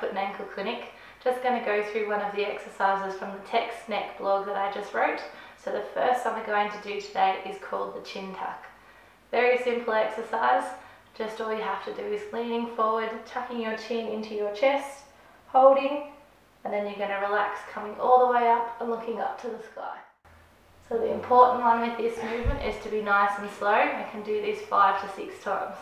Foot and ankle clinic. Just going to go through one of the exercises from the Text Neck blog that I just wrote. So the first one we're going to do today is called the chin tuck. Very simple exercise. Just all you have to do is leaning forward, tucking your chin into your chest, holding, and then you're going to relax, coming all the way up and looking up to the sky. So the important one with this movement is to be nice and slow. I can do this five to six times.